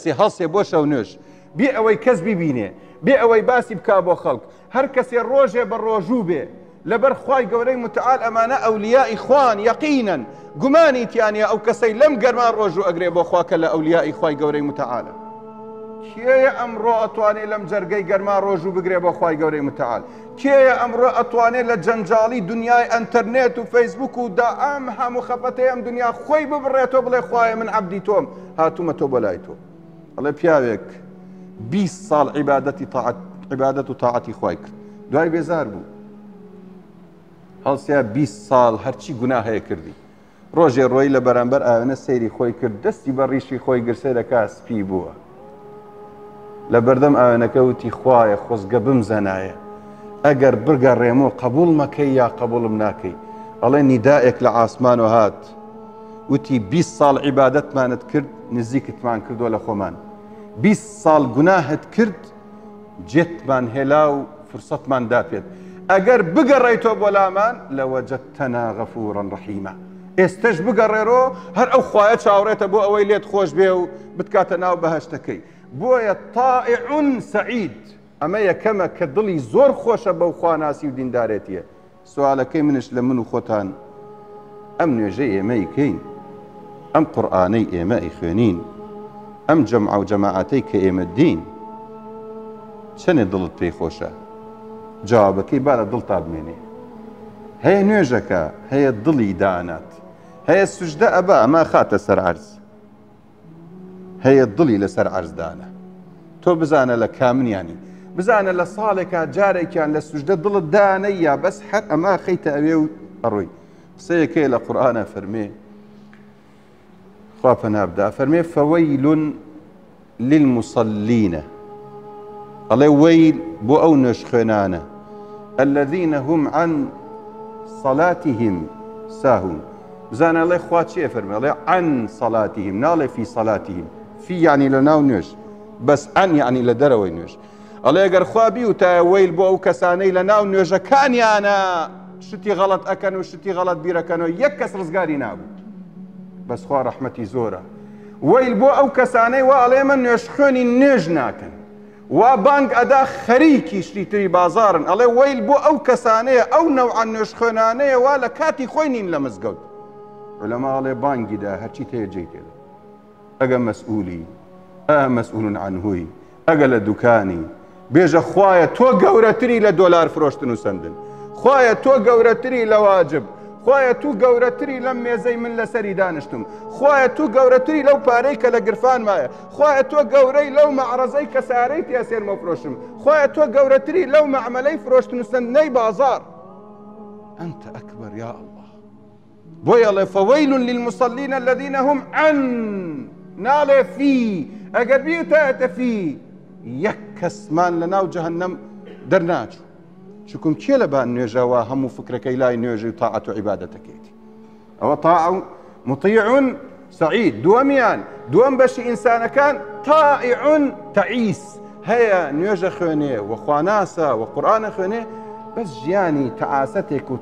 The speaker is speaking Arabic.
کەسی هەڵسێ بۆ شەو نوێش. بێ ئەوەی کەس ببینێ بێ ئەوەی باسی بک بۆ خەڵک. هەر کەسێ ڕۆژێ بە ڕۆژوو بێ. لەبەر خی گەورەی متعال ئەمانە ئەولیای خوان یقینەن گومانی تیانە ئەو کەسەی لەم گەرمان ڕۆژ و ئەگرێ بۆ خواکە لە ئەولیای خی گەورەی متعاالە کێیە ئەمڕۆ ئەتوانێت لەم جەرگەی گەرما ڕۆژ و بگرێ بۆ خی گەورەی متعاال کێیە ئەمڕۆ ئەتوانێت لە جەنجاڵی دنیای ئەتەرنێت و فەیسبوک و دا ئەم هەموو خەپەتی ئەم دنیا خۆی ببڕێتەوە بڵێ خوای من عبدی تۆم. هاتوومە تۆ بەلای تۆ. ئەڵێ پیاوێک 20 ساڵ عیباەتی عیباەت و تاعاتی خی کرد. دوای بێزار بوو. هەڵسیا 20 ساڵ هەرچی گونا هەیە کردی. ڕۆژێ ڕۆی لە بەرامبەر ئاوێنە سەیری خۆی کرد دەستی بە ڕیشی خۆی گرسێرەکە سپی بووە. لە بەردەم ئاوێنەکە وتی خوایە خۆزگە بمزەنایە ئەگەر بگە ڕێمۆ قبول مەکەی یا قبولم ناکەی. ئەڵێ نیدائێک لە ئاسمان و هات. وتی 20 ساڵ عیباەتمانت کرد نزیکتمان کردووە لە خۆمان. 20 ساڵ گوناهت کرد جێتمان هێلا و فرسەتمان داپێت. ئەگەر بگەڕێیتۆ بۆ لامان لەوەجد تەنا غەفورڕەن ڕحیمە ئێستش بگەڕێرۆ هەر ئەو خوایە چاوڕێتە بۆ ئەوەی لێت خۆش بێ و بتکاتە ناو بەهشتەکەی. بۆیە تائعون سعید ئەمە یەکەمە کە دڵی زۆر خۆشە بەو خواناسی و دیندارێتیە. سوالەکەی منش لە من و خۆتان. ئەم نوێژە ئێمەی کەین؟ ئەم قورآانەی ئێمە ئەی خوێنین ئەم جەمع و جەماعەتەی کە ئێمە دین چەنێ دڵت پێی خۆشە جوابەکەی با لە دڵ تا بمێنێ هەیە نوێژەکە هەیە دڵی دانات هەیە سوژدە ئەبا ئەمە خاتە سەر عرز هەیە دڵی لەسەر عرزدانە تۆ بزانە لە کامنیانی بزانە لە ساڵێکا جارێکیان لە سوژدە دڵت دانە یا بەس حەر ئەما خەیتە ئەوێ و ئەڕووی قسەیەکەی لە قورآانە فەرمێ خوا پەنابدا فەرمێ فەوەیلون للمصلینە ئەڵێ وەیل بۆ ئەو نوێش خوێنانە الذين هم عن صلاتهم ساهون. بزانە لێ خوا چێ فەرمێ لێ عن صلاتهم ناڵێ في صلاتهم. في يعني لە ناو نوێش بەس ئەن یعنی لە دەرەوەی نوێش ئەڵێ گەر خوابی و تا وەیل بۆ ئەو کەسانەی لە ناو نوێژەکانیانە شتی غەڵت ئەکەن و شتی غەڵت بیرەکەنەوە یەک بەسخوا ڕەحمەتی زۆرە. وەیل بۆ ئەو کەسانەی وا ئەڵێ من نوێش خوێنی نوێژ ناکەن. وا بانگ ئەدا خەریکی شتیتری بازارن. ئەڵێ وەیل بۆ ئەو کەسانەیە ئەو نەوعان نوێش خوێنانەیە وا لە کاتی خۆی نین لە مزگەوت. لەماڵێ بانگیدا هەرچی تێجێ تێدا. ئەگە مەسئولی ئە مەسئولون عنهوی ئەگە لە دوکانی. بێژە خویە تۆ گەورەتری لە دۆلار فرۆشتن و سندن. خویە تۆ گەورەتری لە خۆیە تو گەورەتری لەم مێزەی من لەسەری دانیشتم خۆیە تو گەورەتری لەو پارەی کە لە گرفان مایە. خۆیە تۆ گەورەی لەو مەعرەزەی کە سارەی تیاسێر مەفرۆشم خۆیە تۆ گەورەتری لەو مەعملەی بازار. ئەنت ئەکبەر یا الله. بۆیە لێ فەوەیل للمصلين الذين هم عن ناڵێ فی. ئەگەر بیتەتە فی یەک کەسمان لە ناو جەهنم چکم کێ لە بان نوێژەوە هەموو فکرەکەی لای نوێژی و تاعات و عیباەتەکەیتی ئەوە تا مطیعون سعید دووەمیان دووەم بەشی ئینسانەکان تائعون تەعیس هەیە نوێژە خوێنێ و خواناسە و قورآانە خوێنێ بەس ژیانی تەعاسەتێک و